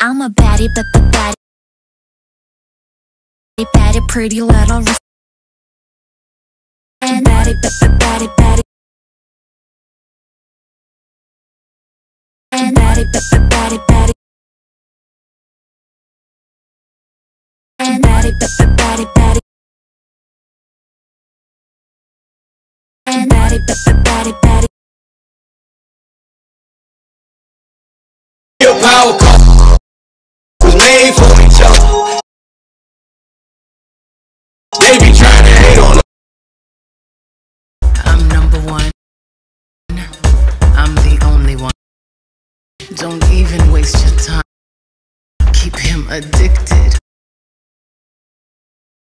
I'm a baddie, but the baddie, baddie, pretty little. And baddie, but the baddie, baddie. And baddie, but the baddie, baddie. And baddie, but the baddie, baddie. And baddie, but the baddie, baddie. Number one. I'm the only one. Don't even waste your time. Keep him addicted.